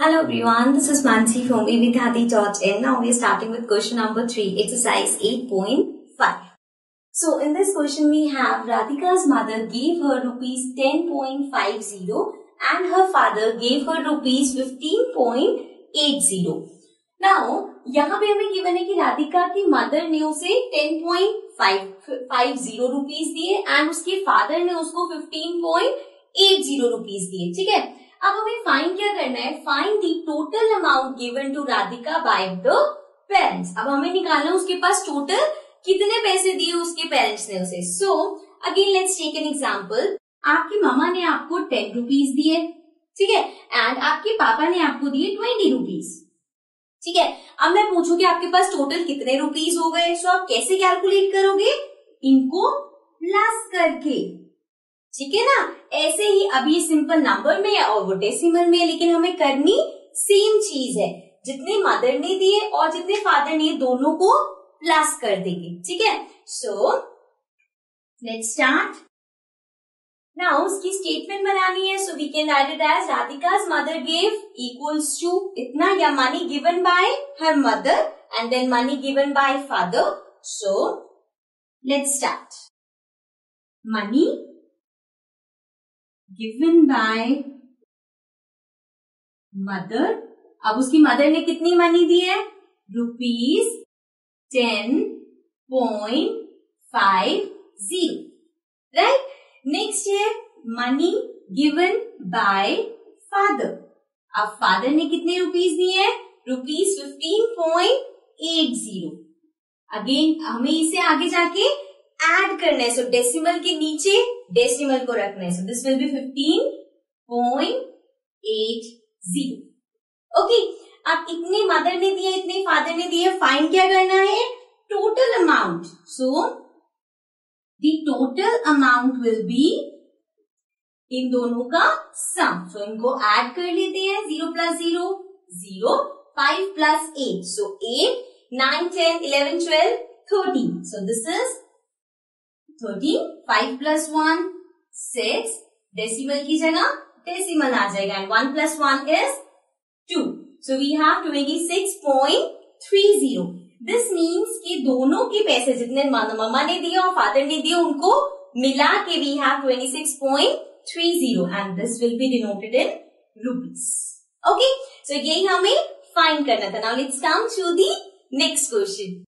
Hello everyone, this is Mansi from evidhati.in. Now we are starting with question number 3, exercise 8.5. So in this question we have Radhika's mother gave her rupees 10.50 and her father gave her rupees 15.80. Now यहाँ पे हमें given है कि राधिका की mother ने उसे 10.50 rupees दिए and उसके फादर ने उसको 15.80 रुपीस दिए ठीक है अब हमें फाइन क्या करना है? Find the total amount given to Radhika by the parents अब हमें निकालना उसके पास टोटल कितने पैसे दिए उसके पेरेंट्स ने उसे? So again let's take an example आपकी मामा ने आपको टेन रुपीज़ दिए, ठीक है? एंड आपके पापा ने आपको दिए ट्वेंटी रुपीज़ ठीक है? अब मैं पूछू कि आपके पास टोटल कितने रुपीज़ हो गए? सो आप कैसे कैलकुलेट करोगे? इनको प्लस करके. ठीक है ना? ऐसे ही अभी सिंपल नंबर में है और वो डेसिमल में है, लेकिन हमें करनी सेम चीज़ है। जितने मदर ने दिए और जितने फादर ने दोनों को प्लस कर देंगे। ठीक है? सो लेट स्टार्ट नाउ उसकी स्टेटमेंट बनानी है। So we can write it as Radhika's mother gave equals to इतना, या money given by her mother and then money given by father so let's start money given by mother अब उसकी mother ने कितनी money दी है? Rupees ten point five zero right next है money given by father अब father ने कितने रुपीज़ दिए हैं? Rupees fifteen point eight zero again हमें इसे आगे जाके ऐड करना है। सो डेसिमल के नीचे डेसिमल को रखना है। So this will be fifteen point eight zero okay अब इतने मदर ने दिए इतने फादर ने दिए फाइन क्या करना है? Total amount so the total amount will be इन दोनों का सम सो so, इनको ऐड कर लेते हैं। Zero plus zero zero five plus eight so eight nine ten eleven twelve thirteen so this is thirteen five plus one six decimal की जगह decimal आ जाएगा। And one plus one is two so we have twenty six point three zero this means कि दोनों के पैसे जितने मम्मा ने दिए और फादर ने दिए, उनको मिला के we have twenty six point three zero and this will be denoted in rupees okay so यही हमें फाइंड करना था। Now let's come to the next question